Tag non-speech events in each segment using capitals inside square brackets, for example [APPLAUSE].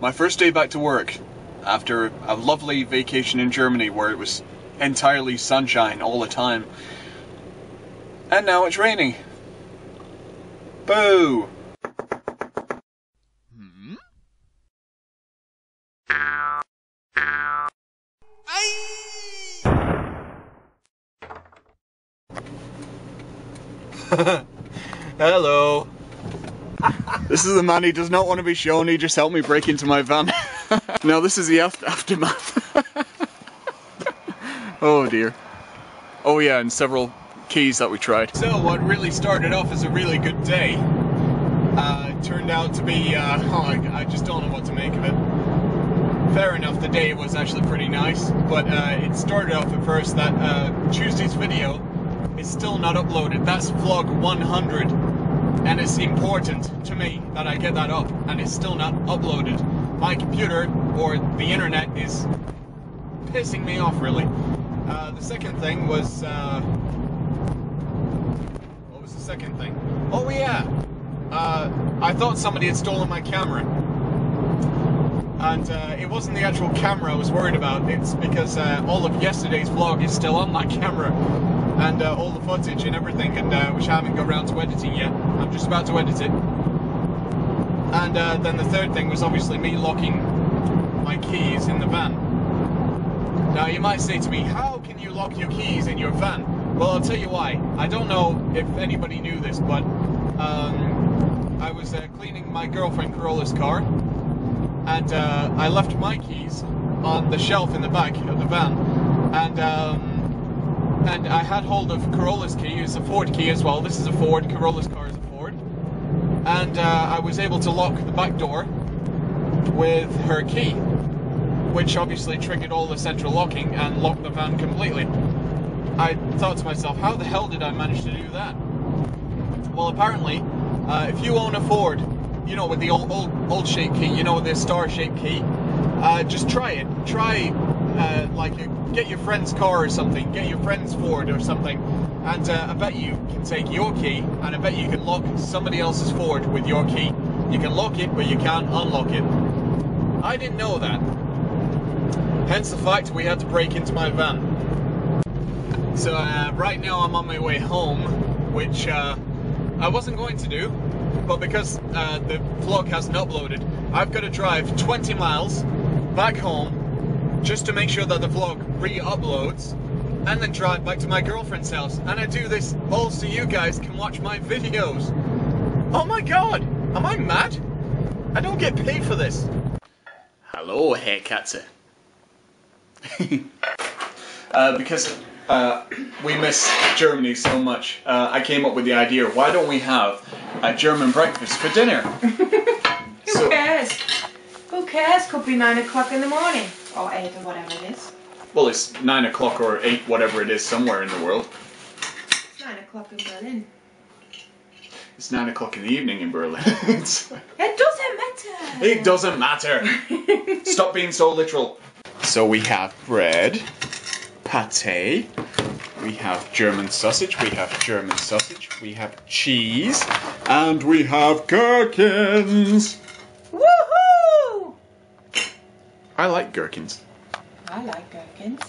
my first day back to work after a lovely vacation in Germany where it was entirely sunshine all the time. And now it's raining. Boo! Hmm? [LAUGHS] Hello. This is the man he does not want to be shown, he just helped me break into my van. [LAUGHS] now this is the after aftermath. [LAUGHS] oh dear. Oh yeah, and several keys that we tried. So what really started off as a really good day uh, turned out to be, uh, oh, I, I, just don't know what to make of it. Fair enough, the day was actually pretty nice, but uh, it started off at first that uh, Tuesday's video is still not uploaded. That's vlog 100 and it's important to me that I get that up and it's still not uploaded. My computer or the internet is pissing me off really. Uh, the second thing was uh, what was the second thing? Oh yeah, uh, I thought somebody had stolen my camera. And uh, it wasn't the actual camera I was worried about, it's because uh, all of yesterday's vlog is still on my [LAUGHS] camera and uh, all the footage and everything, and uh, which I haven't got around to editing yet. I'm just about to edit it. And uh, then the third thing was obviously me locking my keys in the van. Now you might say to me, how can you lock your keys in your van? Well, I'll tell you why. I don't know if anybody knew this, but um, I was uh, cleaning my girlfriend Carola's car, and uh, I left my keys on the shelf in the back of the van, and um, and I had hold of Carola's key. It's a Ford key as well. This is a Ford. Carola's car is a Ford. And uh, I was able to lock the back door with her key, which obviously triggered all the central locking and locked the van completely. I thought to myself, how the hell did I manage to do that? Well, apparently, uh, if you own a Ford, you know, with the old old, old shape key, you know, with the star shape key, uh, just try it. Try uh, like a get your friend's car or something, get your friend's Ford or something, and uh, I bet you can take your key and I bet you can lock somebody else's Ford with your key. You can lock it, but you can't unlock it. I didn't know that. Hence the fact we had to break into my van. So uh, right now I'm on my way home, which uh, I wasn't going to do, but because uh, the vlog hasn't uploaded, I've got to drive 20 miles back home just to make sure that the vlog re-uploads and then drive back to my girlfriend's house. And I do this all so you guys can watch my videos. Oh my god! Am I mad? I don't get paid for this. Hello, Herr Katze. [LAUGHS] uh, because uh, we miss Germany so much, uh, I came up with the idea, why don't we have a German breakfast for dinner? [LAUGHS] cares? Could be 9 o'clock in the morning. Or 8 or whatever it is. Well, it's 9 o'clock or 8, whatever it is, somewhere in the world. It's 9 o'clock in Berlin. It's 9 o'clock in the evening in Berlin. [LAUGHS] it doesn't matter. It doesn't matter. [LAUGHS] Stop being so literal. So we have bread, pate, we have German sausage, we have German sausage, we have cheese, and we have gherkins. I like gherkins. I like gherkins.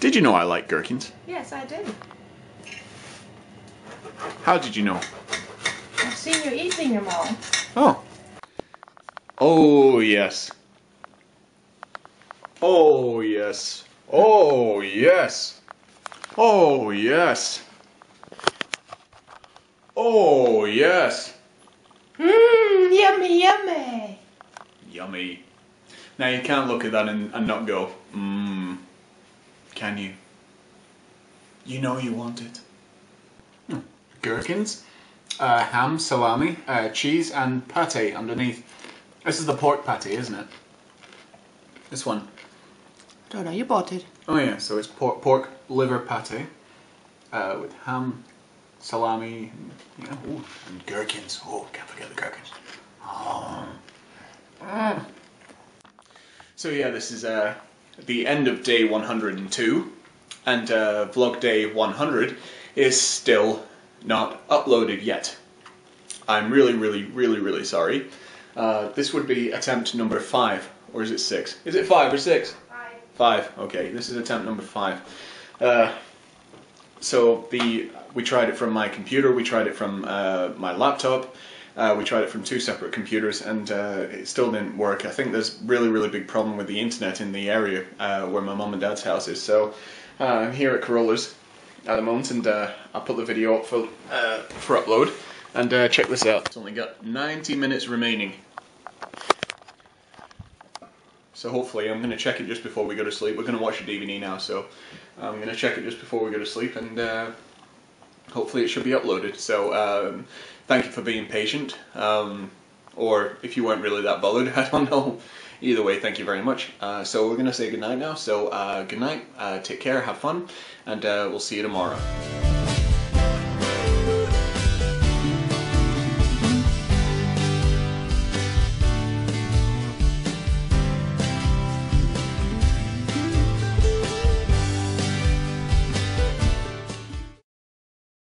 Did you know I like gherkins? Yes, I do. How did you know? I've seen you eating them all. Oh. Oh, yes. Oh, yes. Oh, yes. Oh, yes. Oh, yes. Mmm, yummy, yummy. Yummy. Now you can't look at that and, and not go, mmm, can you? You know you want it. Hmm. Gherkins, uh, ham, salami, uh, cheese, and pate underneath. This is the pork pate, isn't it? This one. Don't know, you bought it. Oh yeah, so it's pork, pork liver pate uh, with ham, salami, and, you know, ooh, and gherkins. Oh, can't forget the gherkins. Oh. Mm. So yeah, this is uh, the end of day 102, and uh, vlog day 100 is still not uploaded yet. I'm really, really, really, really sorry. Uh, this would be attempt number five, or is it six? Is it five or six? Five. Five. Okay, this is attempt number five. Uh, so the we tried it from my computer, we tried it from uh, my laptop, uh, we tried it from two separate computers, and uh, it still didn't work. I think there's really really big problem with the internet in the area uh, where my mum and dad's house is. So uh, I'm here at Carola's at the moment, and uh, I'll put the video up for uh, for upload. And uh, check this out. It's only got 90 minutes remaining. So hopefully, I'm going to check it just before we go to sleep. We're going to watch a DVD now, so I'm going to check it just before we go to sleep, and uh, hopefully it should be uploaded. So um, thank you for being patient, um, or if you weren't really that bothered, [LAUGHS] I don't know. Either way, thank you very much. Uh, so we're going to say goodnight now. So uh, good night, uh, take care, have fun, and uh, we'll see you tomorrow.